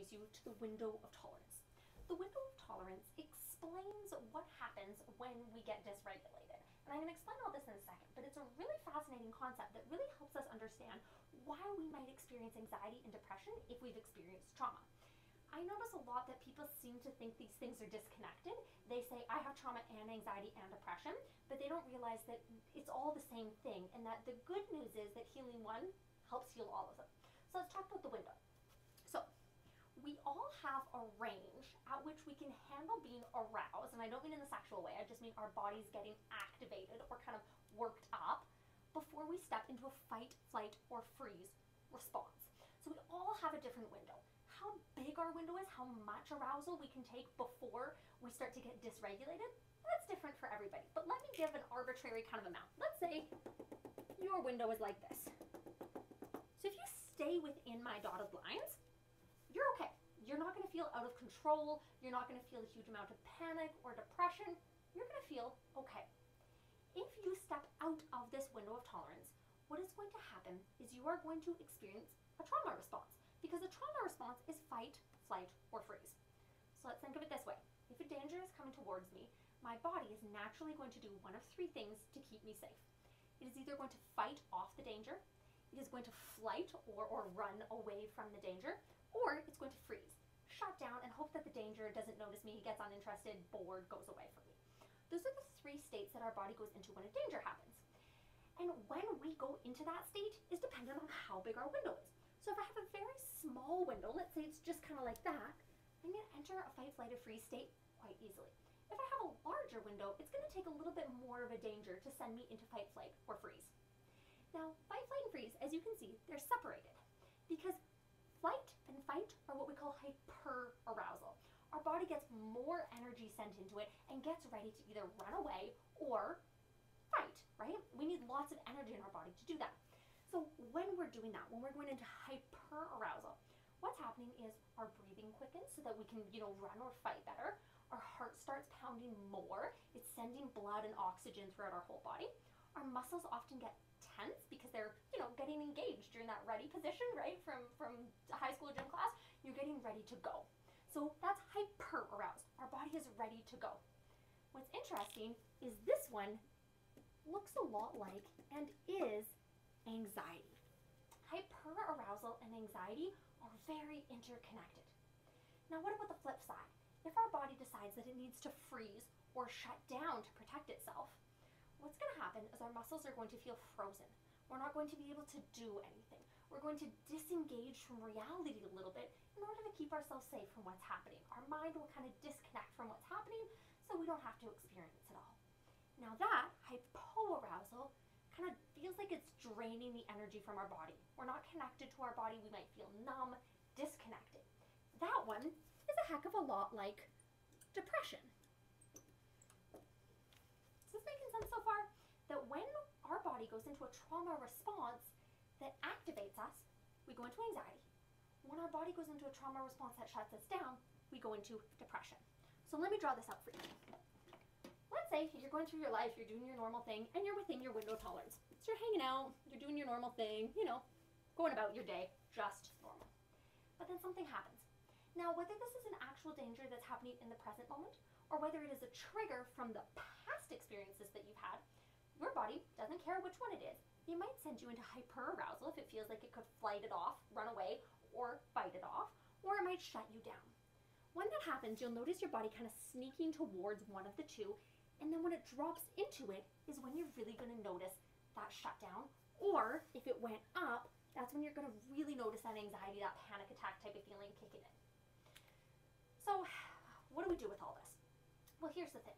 introduce you to the window of tolerance. The window of tolerance explains what happens when we get dysregulated. And I'm going to explain all this in a second, but it's a really fascinating concept that really helps us understand why we might experience anxiety and depression if we've experienced trauma. I notice a lot that people seem to think these things are disconnected. They say, I have trauma and anxiety and depression, but they don't realize that it's all the same thing and that the good news is that healing one helps heal all of them. So let's talk about the window. We all have a range at which we can handle being aroused, and I don't mean in the sexual way, I just mean our bodies getting activated or kind of worked up before we step into a fight, flight, or freeze response. So we all have a different window how big our window is, how much arousal we can take before we start to get dysregulated, that's different for everybody. But let me give an arbitrary kind of amount. Let's say your window is like this. So if you stay within my dotted lines, you're okay. You're not going feel out of control. You're not going to feel a huge amount of panic or depression. You're going to feel okay. If you step out of this window of tolerance, what is going to happen is you are going to experience a trauma response because a trauma response is fight, flight, or freeze. So let's think of it this way. If a danger is coming towards me, my body is naturally going to do one of three things to keep me safe. It is either going to fight off the danger, it is going to flight or, or run away from the danger, or it's going to freeze, shut down, and hope that the danger doesn't notice me, he gets uninterested, bored, goes away from me. Those are the three states that our body goes into when a danger happens. And when we go into that state is dependent on how big our window is. So if I have a very small window, let's say it's just kind of like that, I'm going to enter a fight, flight, or freeze state quite easily. If I have a larger window, it's going to take a little bit more of a danger to send me into fight, flight, or freeze. Now, fight, flight, and freeze, as you can see, they're separated because flight and fight are what we call hyperarousal. Our body gets more energy sent into it and gets ready to either run away or fight, right? We need lots of energy in our body to do that. So when we're doing that, when we're going into hyperarousal, what's happening is our breathing quickens so that we can, you know, run or fight better. Our heart starts pounding more. It's sending blood and oxygen throughout our whole body. Our muscles often get tense because they're, you know, getting engaged. You're in that ready position, right? From from high school gym class, you're getting ready to go. So that's hyper aroused. Our body is ready to go. What's interesting is this one looks a lot like and is anxiety. Hyperarousal and anxiety are very interconnected. Now, what about the flip side? If our body decides that it needs to freeze or shut down to protect itself, what's going to happen is our muscles are going to feel frozen. We're not going to be able to do anything. We're going to disengage from reality a little bit in order to keep ourselves safe from what's happening. Our mind will kind of disconnect from what's happening so we don't have to experience it all. Now that, hypoarousal, kind of feels like it's draining the energy from our body. We're not connected to our body. We might feel numb, disconnected. That one is a heck of a lot like depression. Is this making sense so far? That when our body goes into a trauma response us, we go into anxiety. When our body goes into a trauma response that shuts us down, we go into depression. So let me draw this out for you Let's say you're going through your life, you're doing your normal thing, and you're within your window tolerance. So you're hanging out, you're doing your normal thing, you know, going about your day, just normal. But then something happens. Now, whether this is an actual danger that's happening in the present moment, or whether it is a trigger from the past experiences that you've had, your body doesn't care which one it is. It might send you into hyperarousal if it feels like it could flight it off, run away, or fight it off, or it might shut you down. When that happens, you'll notice your body kind of sneaking towards one of the two and then when it drops into it is when you're really going to notice that shutdown. Or if it went up, that's when you're going to really notice that anxiety, that panic attack type of feeling kicking in. So, what do we do with all this? Well, here's the thing.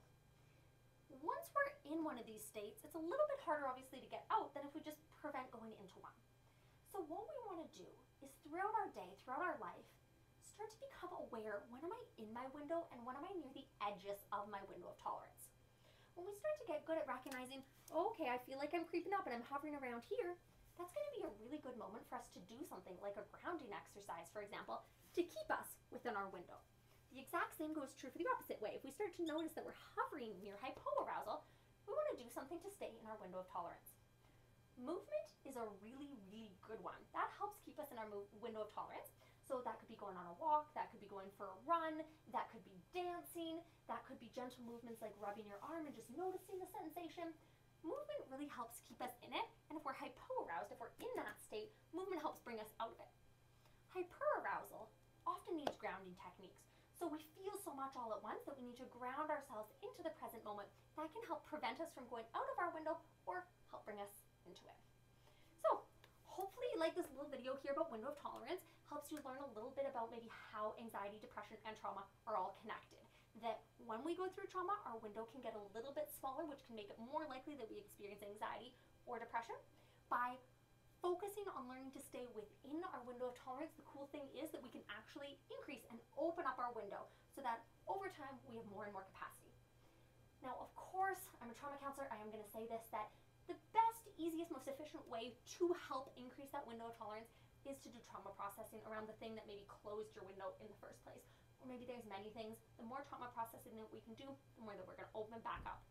Once we're in one of these states, it's a little bit harder, obviously, to get going into one. So, what we want to do is throughout our day, throughout our life, start to become aware when am I in my window and when am I near the edges of my window of tolerance when we start to get good at recognizing, okay, I feel like I'm creeping up and I'm hovering around here, that's going to be a really good moment for us to do something like a grounding exercise, for example, to keep us within our window. The exact same goes true for the opposite way. If we start to notice that we're hovering near hypoarousal, we want to do something to stay in our window of tolerance. Movement is a really, really good one. That helps keep us in our window of tolerance. So that could be going on a walk, that could be going for a run, that could be dancing, that could be gentle movements like rubbing your arm and just noticing the sensation. Movement really helps keep us in it, and if we're hypoaroused, if we're in that state, movement helps bring us out of it. Hyperarousal often needs grounding techniques. So we feel so much all at once that we need to ground ourselves into the present moment. That can help prevent us from going out of our window or help bring us into it. So hopefully you like this little video here about window of tolerance helps you learn a little bit about maybe how anxiety, depression, and trauma are all connected. That when we go through trauma, our window can get a little bit smaller, which can make it more likely that we experience anxiety or depression. By focusing on learning to stay within our window of tolerance, the cool thing is that we can actually increase and open up our window so that over time we have more and more capacity. Now, of course, I'm a trauma counselor. I am going to say this that easiest, most efficient way to help increase that window of tolerance is to do trauma processing around the thing that maybe closed your window in the first place. Or maybe there's many things. The more trauma processing that we can do, the more that we're going to open back up